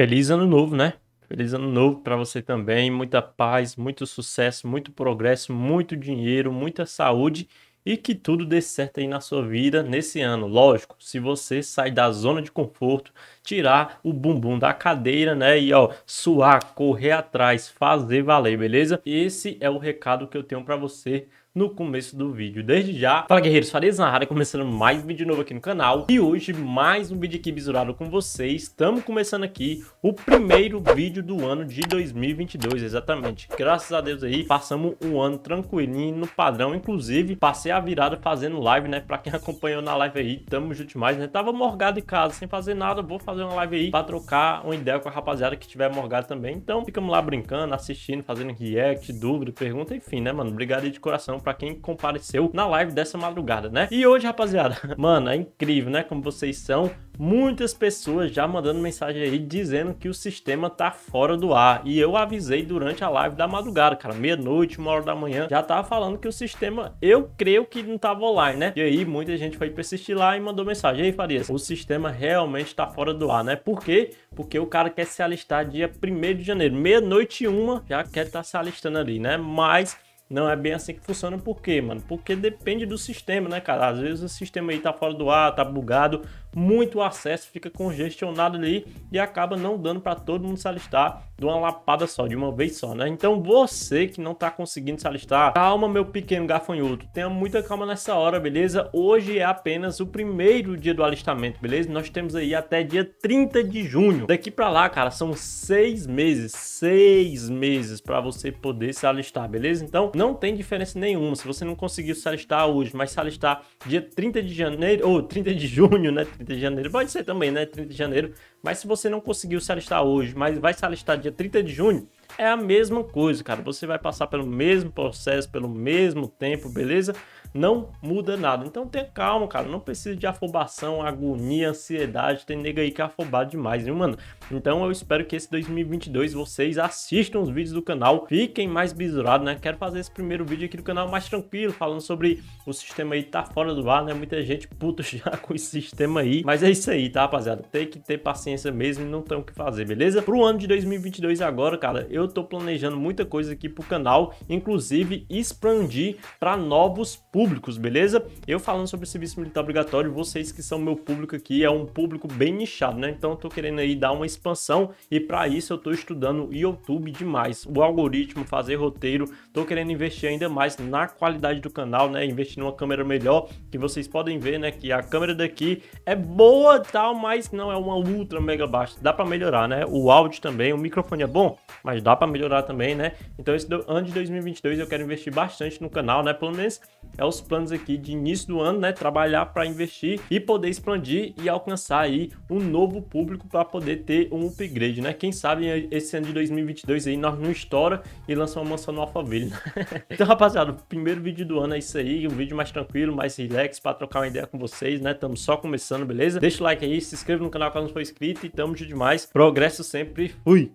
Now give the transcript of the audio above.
Feliz ano novo, né? Feliz ano novo para você também. Muita paz, muito sucesso, muito progresso, muito dinheiro, muita saúde e que tudo dê certo aí na sua vida nesse ano. Lógico, se você sair da zona de conforto, tirar o bumbum da cadeira, né? E ó, suar, correr atrás, fazer valer, beleza? Esse é o recado que eu tenho para você no começo do vídeo. Desde já, fala guerreiros, Farias na área, começando mais vídeo novo aqui no canal. E hoje mais um vídeo aqui bisurado com vocês. Estamos começando aqui o primeiro vídeo do ano de 2022, exatamente. Graças a Deus aí, passamos um ano tranquilinho no padrão. Inclusive, passei a virada fazendo live, né? Pra quem acompanhou na live aí, tamo junto demais, né? Tava morgado em casa, sem fazer nada, vou fazer uma live aí pra trocar uma ideia com a rapaziada que tiver morgado também. Então, ficamos lá brincando, assistindo, fazendo react, dúvida, pergunta, enfim, né, mano? Obrigado aí de coração para quem compareceu na live dessa madrugada, né? E hoje, rapaziada, mano, é incrível, né? Como vocês são. Muitas pessoas já mandando mensagem aí dizendo que o sistema tá fora do ar. E eu avisei durante a live da madrugada, cara, meia-noite, uma hora da manhã, já tava falando que o sistema, eu creio que não tava online, né? E aí muita gente foi persistir lá e mandou mensagem. Ei, Farias, o sistema realmente tá fora do ar, né? Por quê? Porque o cara quer se alistar dia 1 de janeiro, meia-noite e uma, já quer estar tá se alistando ali, né? Mas não é bem assim que funciona, por quê, mano? Porque depende do sistema, né, cara? Às vezes o sistema aí tá fora do ar, tá bugado, muito acesso, fica congestionado ali e acaba não dando para todo mundo se alistar de uma lapada só, de uma vez só, né? Então você que não tá conseguindo se alistar, calma meu pequeno gafanhoto, tenha muita calma nessa hora, beleza? Hoje é apenas o primeiro dia do alistamento, beleza? Nós temos aí até dia 30 de junho. Daqui para lá, cara, são seis meses, seis meses para você poder se alistar, beleza? Então não tem diferença nenhuma. Se você não conseguiu se alistar hoje, mas se alistar dia 30 de janeiro, ou 30 de junho, né? 30 de janeiro, pode ser também, né? 30 de janeiro. Mas se você não conseguiu se alistar hoje, mas vai se alistar dia 30 de junho, é a mesma coisa, cara. Você vai passar pelo mesmo processo, pelo mesmo tempo, beleza? Não muda nada. Então tenha calma, cara. Não precisa de afobação, agonia, ansiedade. Tem nega aí que é afobado demais, viu, mano? Então eu espero que esse 2022 vocês assistam os vídeos do canal, fiquem mais bisurados, né? Quero fazer esse primeiro vídeo aqui do canal mais tranquilo, falando sobre o sistema aí tá fora do ar, né? Muita gente puta já com esse sistema aí. Mas é isso aí, tá, rapaziada? Tem que ter paciência mesmo e não tem o que fazer, beleza? Pro ano de 2022 agora, cara, eu tô planejando muita coisa aqui pro canal, inclusive expandir para novos públicos, beleza? Eu falando sobre serviço militar obrigatório, vocês que são meu público aqui, é um público bem nichado, né? Então eu tô querendo aí dar uma expansão e para isso eu tô estudando YouTube demais, o algoritmo, fazer roteiro, tô querendo investir ainda mais na qualidade do canal, né? Investir numa câmera melhor, que vocês podem ver, né? Que a câmera daqui é boa tal, mas não é uma ultra mega baixa, dá para melhorar, né? O áudio também, o microfone é bom, mas dá para melhorar também, né? Então, esse ano de 2022 eu quero investir bastante no canal, né? Pelo menos é os planos aqui de início do ano, né? Trabalhar para investir e poder expandir e alcançar aí um novo público para poder ter um upgrade, né? Quem sabe esse ano de 2022 aí nós não estoura e lança uma mansão no Alphaville, né? então, rapaziada, o primeiro vídeo do ano é isso aí, um vídeo mais tranquilo, mais relax para trocar uma ideia com vocês, né? Estamos só começando, beleza? Deixa o like aí, se inscreva no canal caso não for inscrito e tamo junto demais. Progresso sempre. Fui!